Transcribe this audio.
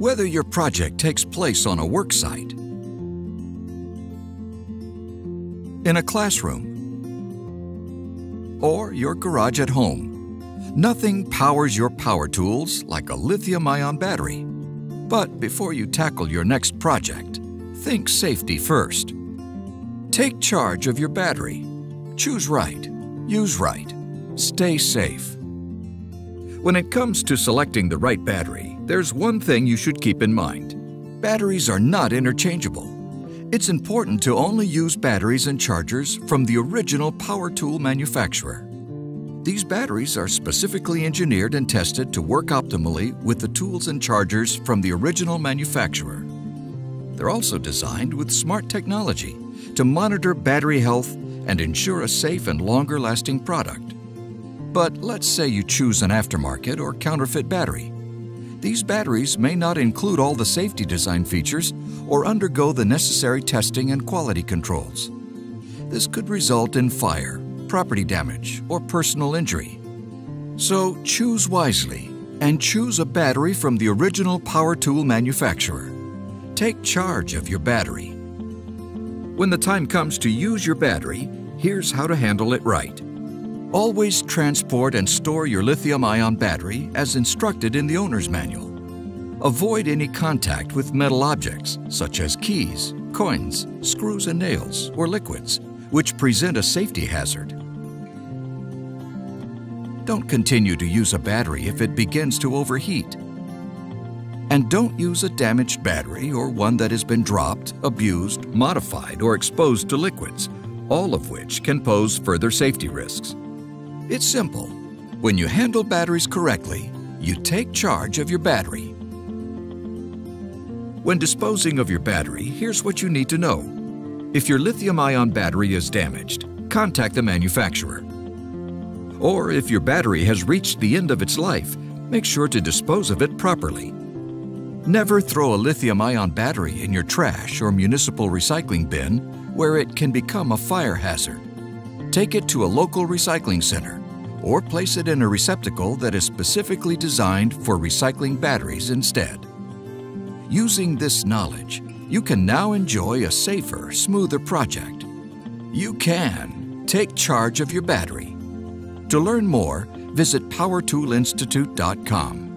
Whether your project takes place on a work site, in a classroom, or your garage at home, nothing powers your power tools like a lithium ion battery. But before you tackle your next project, think safety first. Take charge of your battery. Choose right, use right, stay safe. When it comes to selecting the right battery, there's one thing you should keep in mind. Batteries are not interchangeable. It's important to only use batteries and chargers from the original power tool manufacturer. These batteries are specifically engineered and tested to work optimally with the tools and chargers from the original manufacturer. They're also designed with smart technology to monitor battery health and ensure a safe and longer lasting product. But let's say you choose an aftermarket or counterfeit battery. These batteries may not include all the safety design features or undergo the necessary testing and quality controls. This could result in fire, property damage, or personal injury. So choose wisely and choose a battery from the original power tool manufacturer. Take charge of your battery. When the time comes to use your battery, here's how to handle it right. Always transport and store your lithium-ion battery as instructed in the owner's manual. Avoid any contact with metal objects, such as keys, coins, screws and nails, or liquids, which present a safety hazard. Don't continue to use a battery if it begins to overheat. And don't use a damaged battery or one that has been dropped, abused, modified, or exposed to liquids, all of which can pose further safety risks. It's simple. When you handle batteries correctly, you take charge of your battery. When disposing of your battery, here's what you need to know. If your lithium-ion battery is damaged, contact the manufacturer. Or if your battery has reached the end of its life, make sure to dispose of it properly. Never throw a lithium-ion battery in your trash or municipal recycling bin where it can become a fire hazard. Take it to a local recycling center or place it in a receptacle that is specifically designed for recycling batteries instead. Using this knowledge, you can now enjoy a safer, smoother project. You can take charge of your battery. To learn more, visit PowerToolInstitute.com.